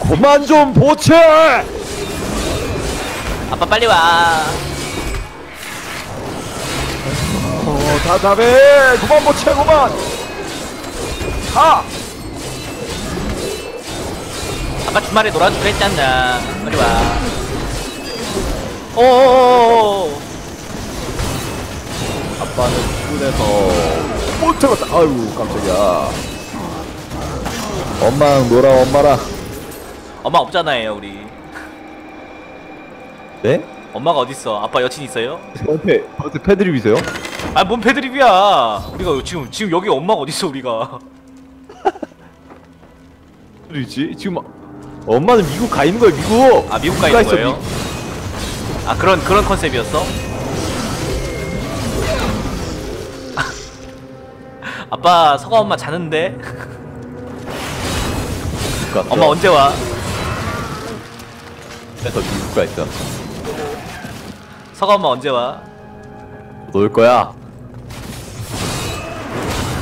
그만 좀 보채! 아빠 빨리 와 어, 답답해! 그만 보채, 그만! 가! 아빠 주말에 놀아주기로 했잖아 빨리 와 어어어어 아빠는 출근해서 못 잡았다. 아유, 깜짝이야. 엄마랑 놀아, 엄마랑. 엄마 없잖아요 우리 네? 엄마가 어딨어 아빠 여친 있어요? 저한테, 저한테 패드립이세요? 아뭔 패드립이야 우리가 지금 지금 여기 엄마가 어딨어 우리가 [LAUGHS] 패드립이지? 지금 엄마는 미국 가 있는 거야, 미국! 아 미국 가 있는 거예요? 아 그런 그런 컨셉이었어? [LAUGHS] 아빠 서가 엄마 자는데 [LAUGHS] 미국 갔어. 엄마 언제 와? 그래서 미국 가 있어. 서가 엄마 언제 와? 놀 거야.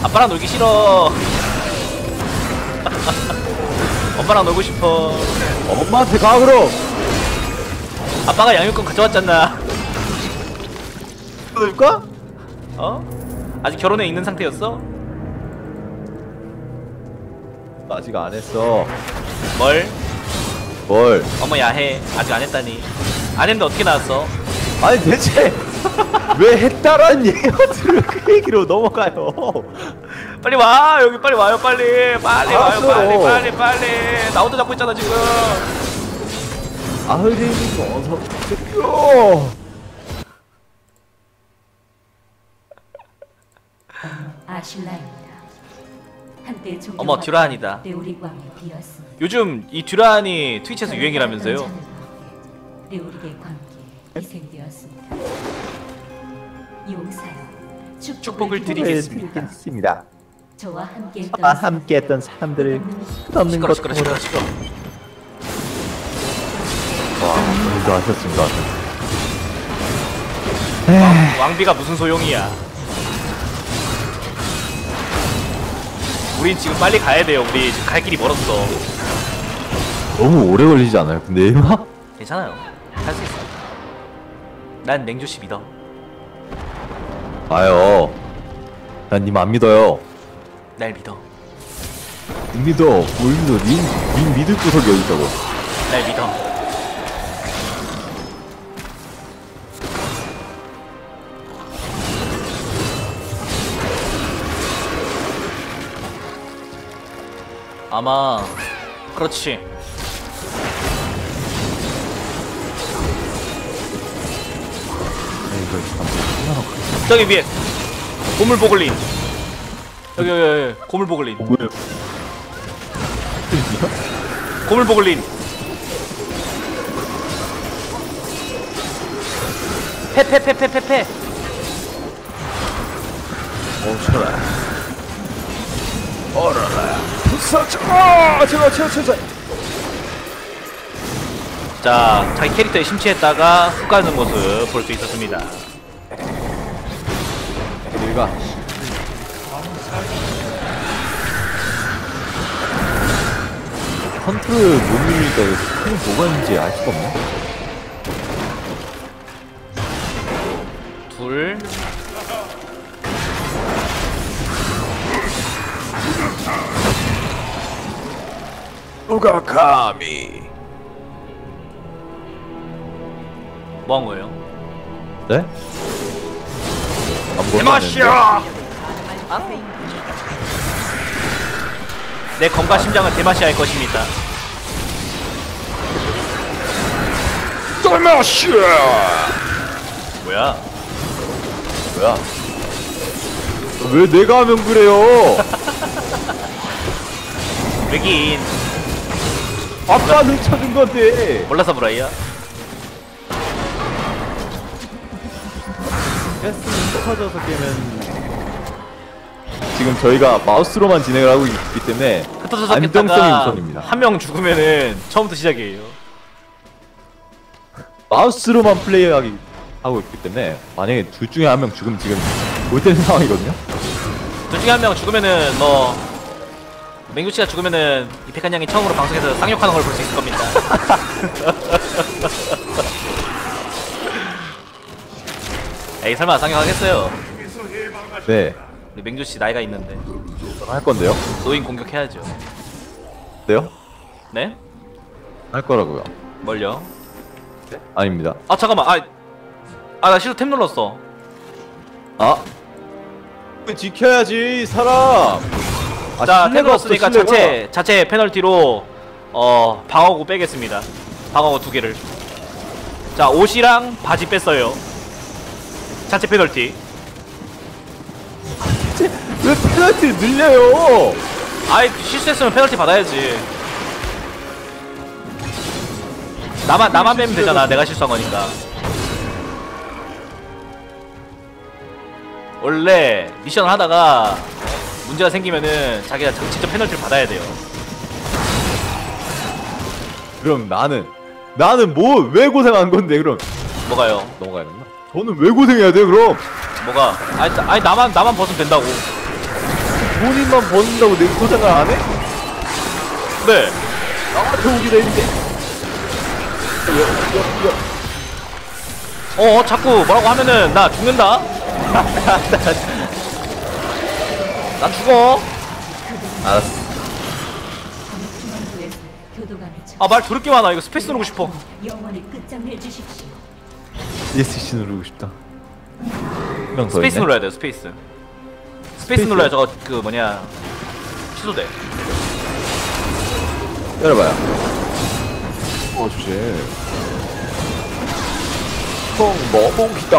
아빠랑 놀기 싫어. [LAUGHS] 엄마랑 놀고 싶어. 엄마한테 가 그럼. 아빠가 양육권 가져왔잖아. 놀까? 어? 아직 결혼해 있는 상태였어? 아직 안 했어. 뭘? 뭘? 어머 야해. 아직 안 했다니. 안 했는데 어떻게 나왔어? 아니 대체 [LAUGHS] 왜 했다라는 얘기가 들을 그 얘기로 넘어가요. 빨리 와 여기 빨리 와요 빨리 빨리 와요 알았어. 빨리 빨리 빨리 나 혼자 잡고 있잖아 지금 아흐리님 어서. 한때 종교가 어머, 듀란이다. 요즘 이 듀란이 트위치에서 유행이라면서요 축복을, 축복을 드리- 드리겠습니다. 저와 함께 했던 저와 함께 했던 사람들을 끝없는 시끄러 시끄러 시끄러 시끄러 와, 오늘도 하셨습니다. 왕비가 무슨 소용이야 우린 지금 빨리 가야 돼요 우리 지금 갈 길이 멀었어 너무 오래 걸리지 않아요? 근데 일마? 괜찮아요 할 수 있어 난 맹주씨 믿어 아요. 난 님 안 믿어요. 날 믿어 님 믿어. 뭘 믿어? 님, 님 믿을 구석이 어디 있다고? 날 믿어 아마 그렇지. 네, 참 저기 위에. 고물보글린. 여기 여기, 여기. 고물보글린. 뭐예요? 고물보글린. 패패패패패패 멈춰라. 부 아, 제가, 제가, 제가. 자 자기 캐릭터에 심취했다가 훅 가는 모습 볼 수 있었습니다 내가 컨트롤 못 누르니까 이거 스크린 뭐가 있는지 알 수가 없네. 둘 누가 감히? 뭐한 거예요? 네? 했는데. 내 검과 심장은 대마시아의 것입니다 뭐야 뭐야? 왜 내가 하면 그래요? [LAUGHS] 왜긴 아까 눈쳐준 건데. 몰라서 브라이야 패스는 터져서 깨면 지금 저희가 마우스로만 진행을 하고 있기 때문에 흩어져서 안정성이 우선입니다. 한 명 죽으면은 처음부터 시작이에요 마우스로만 플레이하기 하고 있기 때문에 만약에 둘 중에 한 명 죽으면 지금 올 때는 상황이거든요. 둘 중에 한 명 죽으면은 뭐 맹구씨가 죽으면은 이백한 양이 처음으로 방송에서 쌍욕하는 걸 볼 수 있을 겁니다 [LAUGHS] 에이 설마 쌍욕하겠어요 네, 우리 맹주씨 나이가 있는데 할 건데요. 노인 공격해야죠 네요? 네? 할 거라고요. 뭘요? 아닙니다. 아 잠깐만 아나 실수 탭 눌렀어 아, 지켜야지 사람. 아, 자, 신뢰가. 자체 자체 페널티로 어 방어구 빼겠습니다. 방어구 두 개를. 자, 옷이랑 바지 뺐어요. 자체 페널티. 왜 페널티를 늘려요? 아이 실수했으면 페널티 받아야지. 나만 나만 빼면 되잖아. 내가 실수한 거니까. 원래 미션을 하다가 문제가 생기면은 자기가 직접 페널티를 받아야 돼요. 그럼 나는 나는 뭐 왜 고생한 건데 그럼 뭐가요? 넘어가야 되나? 저는 왜 고생해야 돼 그럼? 뭐가? 아니, 나- 아니 나만 나만 벗으면 된다고. 본인만 버는다고 내 고생을 안 해? 네. 나한테 오게 되는데 어 자꾸 뭐라고 하면은 나 죽는다. [LAUGHS] 나 죽어. 알았어 아 말 더럽게 많아. 이거 스페이스 누르고 싶어. ESC 누르고 싶다 한명더 스페이스 있네 눌러야 돼요. 스페이스. 스페이스 스페이스요? 눌러야 저거 그 뭐냐 취소돼. 열어봐요 어 주제 형 너무 기다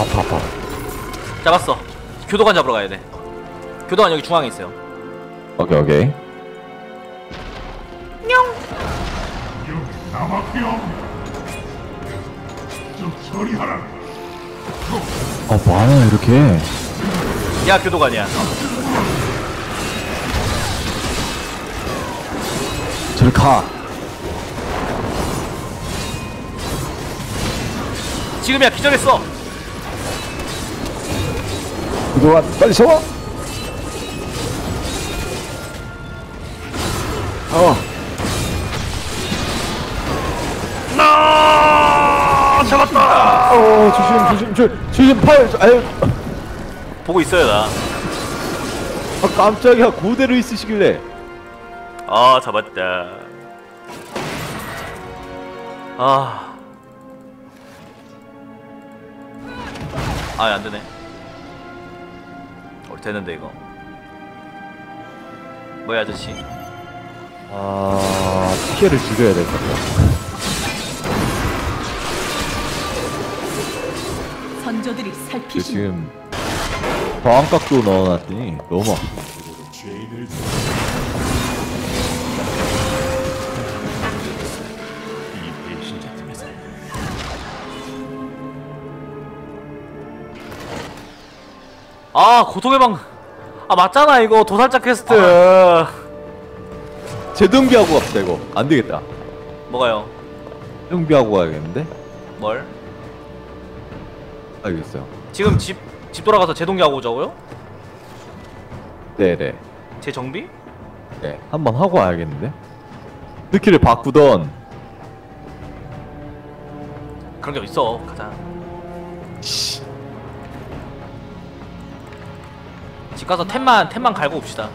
아파 아파 잡았어. 교도관 잡으러 가야 돼. 교도관 여기 중앙에 있어요. 오케이 오케이 처리하라 아 많아 이렇게 야 교도관이야. 저리 가 지금이야 기절했어. 그동안 빨리 잡아 어나 잡았다. 어, 조심, 조심, 조, 조심, 팔, 아유, 보고 있어요 나. 아, 깜짝이야, 고대로 있으시길래. 아 잡았다. 아. 아, 안 되네. 어, 되는데 이거. 뭐야 아저씨? 아, 피해를 줄여야 될 것 같아. 선조들이 그 살피신 지금 저항각도 넣어놨더니 너무 아 고통의 방. 아 맞잖아 이거 도살자 퀘스트. 재등비하고 갑시다, 이거. 안 되겠다. 뭐가요? 재정비하고 가야겠는데? 뭘? 알겠어요. 지금 집 집 돌아가서 재정비하고 오자고요? 네네. 재정비? 네. 한번 하고 와야겠는데? 스킬을 바꾸던, 그런 게 있어. 가자. 집 가서 템만 템만 갈고 옵시다.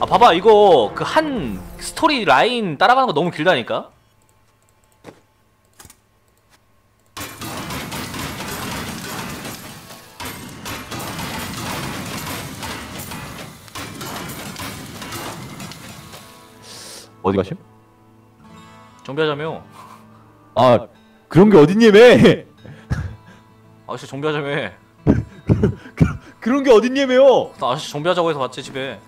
아 봐봐 이거 그 한 스토리 라인 따라가는 거 너무 길다니까. 어디 가심? 정비하자며. 아, 그런 게 어딨냐며! 아저씨 정비하자며. [LAUGHS] 그런 게 어딨냐며요! 나 아저씨 정비하자고 해서 왔지 집에.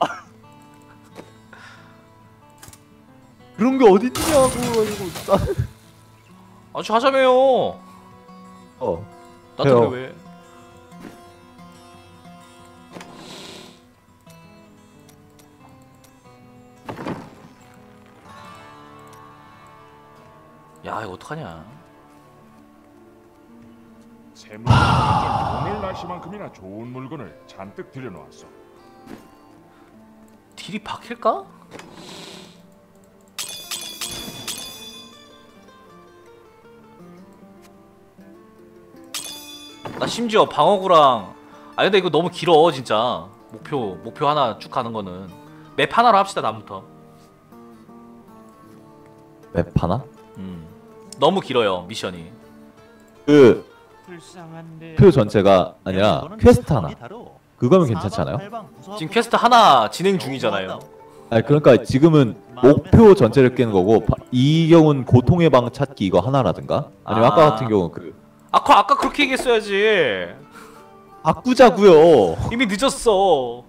[LAUGHS] 그런 게 어딨냐고, 가지고. [LAUGHS] 아저씨 하자며요. 어. 나 해요. 때문에 왜? 야 이거 어떡하냐 샘물에게 오늘 날씨만큼이나 좋은 물건을 잔뜩 들여놓았어. 딜이 박힐까? 나 심지어 방어구랑 아 근데 이거 너무 길어 진짜. 목표 목표 하나 쭉 가는 거는. 맵 하나로 합시다 다음부터. 맵 하나? 음. 너무 길어요 미션이. 그, 표 전체가 아니라 퀘스트 하나. 그거면 괜찮잖아요? 지금 퀘스트 하나 진행 중이잖아요 아니 그러니까 지금은 목표 전체를 깨는 거고 바- 이 경우는 고통의 방 찾기 이거 하나라든가 아니면 아. 아. 까 같은 경우는 그 아까 아까 그렇게 얘기했어야지 바꾸자고요 이미 늦었어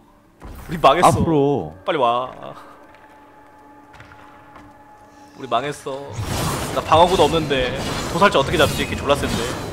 우리 망했어 앞으로 빨리 와. 우리 망했어. 나 방어구도 없는데 도살자 어떻게 잡지? 이렇게 졸라 센데.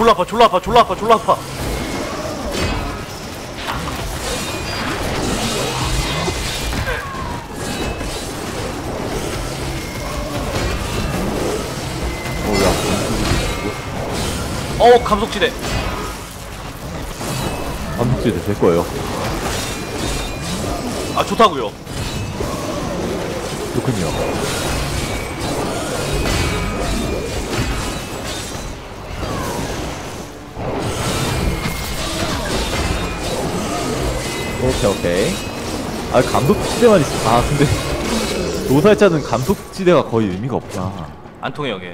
졸라 아파, 졸라 아파, 졸라 아파, 졸라 아파. 어야 어, 감속지대. 감독지 될 거예요. 아, 좋다고요. 좋군요. 오케이 오케이. 아 감독지대만 있어. 아 근데 [LAUGHS] 노살자는 감독지대가 거의 의미가 없구나. 안 통해 여기.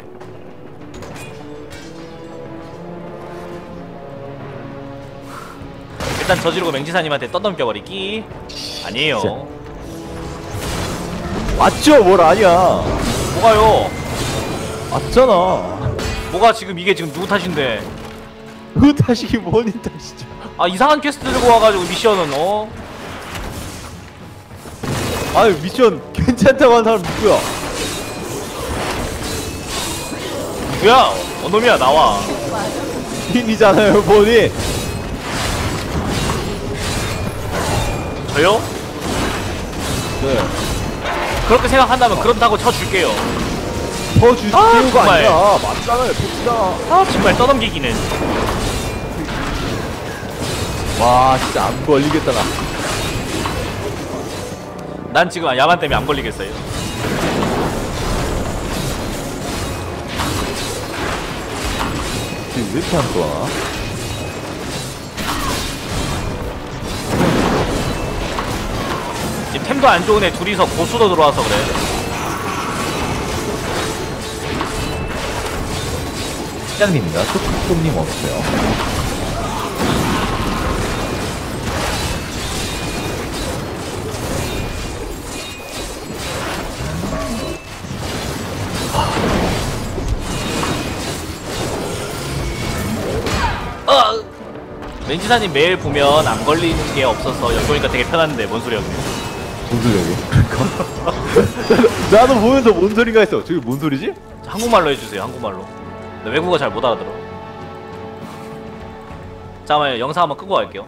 일단 저지르고 맹지사님한테 떠넘겨버리기 아니에요. 진짜. 맞죠? 뭘 아니야. 뭐가요? 맞잖아. 뭐가 지금 이게 지금 누구 탓인데? 그 탓이기 뭐니 탓이죠. 아 이상한 퀘스트 들고 와가지고 미션은 어? 아유 미션 괜찮다고 하는 사람 누구야? 누구야? 어놈이야 나와. 핀이잖아요 뭐니? 저요? 네. 그렇게 생각한다면 그런다고 쳐줄게요. 더 주세요가 아, 아, 정말. 아니라 맞잖아요 봅시다. 아 정말 떠넘기기는. 와 진짜 안 걸리겠다 나. 난 지금 야만 때문에 안 걸리겠어요. 지금 왜 이렇게 안 좋아? 지금 템도 안 좋은 애 둘이서 고수도 들어와서 그래. 시장님인가? 톡톡님 없어요. 맹지사님 매일 보면 안 걸리는 게 없어서 오니까 되게 편한데 뭔 소리야 그게. 뭔 소리야 이거? [LAUGHS] 나도 보면서 뭔 소리가 했어. 저기 뭔 소리지? 한국말로 해주세요 한국말로. 나 외국어 잘 못 알아들어. 잠깐만요 영상 한번 끄고 갈게요.